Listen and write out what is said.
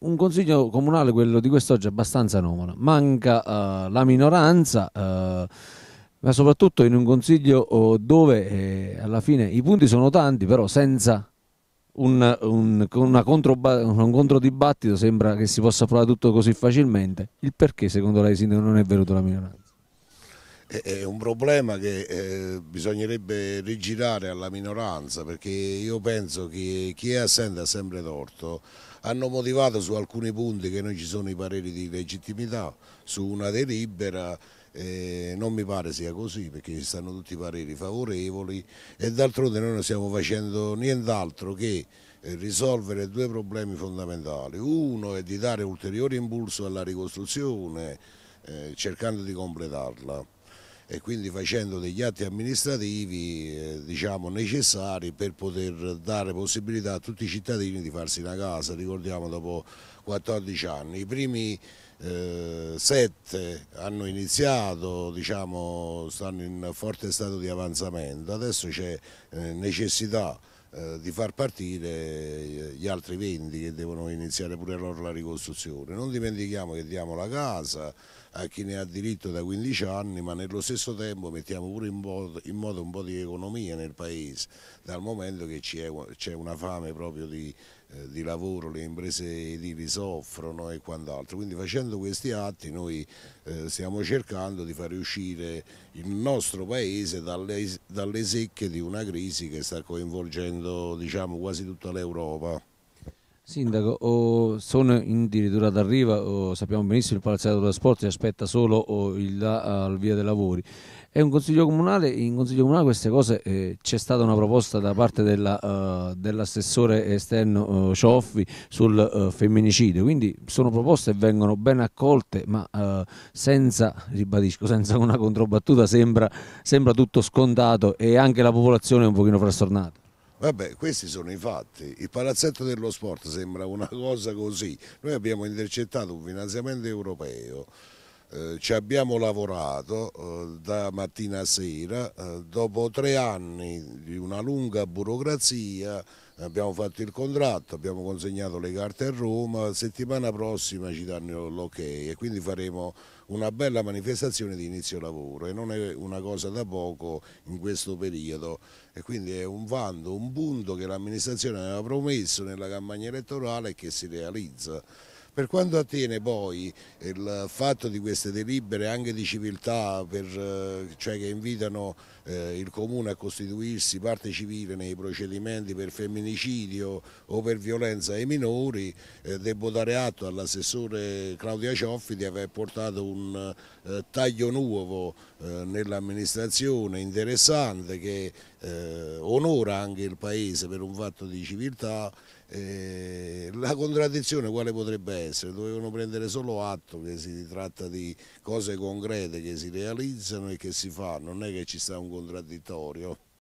un consiglio comunale, quello di quest'oggi, è abbastanza anomalo. Manca uh, la minoranza, uh, ma soprattutto in un consiglio uh, dove eh, alla fine i punti sono tanti, però senza un, un, una controba- un controdibattito sembra che si possa approvare tutto così facilmente. Il perché secondo lei Sindaco non è venuto la minoranza? È un problema che eh, bisognerebbe rigirare alla minoranza perché io penso che chi è assente ha sempre torto. Hanno motivato su alcuni punti che non ci sono i pareri di legittimità, su una delibera eh, non mi pare sia così perché ci stanno tutti i pareri favorevoli e d'altronde noi non stiamo facendo nient'altro che eh, risolvere due problemi fondamentali. Uno è di dare ulteriore impulso alla ricostruzione eh, cercando di completarla e quindi facendo degli atti amministrativi eh, diciamo, necessari per poter dare possibilità a tutti i cittadini di farsi una casa, ricordiamo dopo 14 anni. I primi eh, sette hanno iniziato, diciamo, stanno in forte stato di avanzamento, adesso c'è eh, necessità eh, di far partire gli altri 20 che devono iniziare pure loro la ricostruzione. Non dimentichiamo che diamo la casa a chi ne ha diritto da 15 anni, ma nello stesso tempo mettiamo pure in modo, in modo un po' di economia nel paese, dal momento che c'è una fame proprio di, eh, di, lavoro, le imprese edili soffrono e quant'altro. Quindi facendo questi atti noi eh, stiamo cercando di far uscire il nostro paese dalle, dalle secche di una crisi che sta coinvolgendo diciamo, quasi tutta l'Europa. Sindaco, oh, sono addirittura d'arriva, oh, sappiamo benissimo il Palazzetto dello Sport aspetta solo oh, il al via dei lavori. È un consiglio comunale, in consiglio comunale queste cose eh, c'è stata una proposta da parte uh, dell'assessore esterno uh, Cioffi sul uh, femminicidio, quindi sono proposte e vengono ben accolte, ma senza, ribadisco, senza una controbattuta sembra, sembra tutto scontato e anche la popolazione è un pochino frastornata. Vabbè, questi sono i fatti. Il palazzetto dello sport sembra una cosa così. Noi abbiamo intercettato un finanziamento europeo, eh, ci abbiamo lavorato eh, da mattina a sera, eh, dopo tre anni di una lunga burocrazia abbiamo fatto il contratto, abbiamo consegnato le carte a Roma, settimana prossima ci danno l'ok e quindi faremo una bella manifestazione di inizio lavoro e non è una cosa da poco in questo periodo e quindi è un vanto, un punto che l'amministrazione aveva promesso nella campagna elettorale e che si realizza. Per quanto attiene poi il fatto di queste delibere anche di civiltà, per, eh, cioè che invitano eh, il Comune a costituirsi parte civile nei procedimenti per femminicidio o per violenza ai minori, eh, devo dare atto all'assessore Claudia Cioffi di aver portato un eh, taglio nuovo eh, nell'amministrazione interessante che eh, onora anche il Paese per un fatto di civiltà eh, la contraddizione quale potrebbe essere? Dovevano prendere solo atto che si tratta di cose concrete che si realizzano e che si fanno, non è che ci sta un contraddittorio.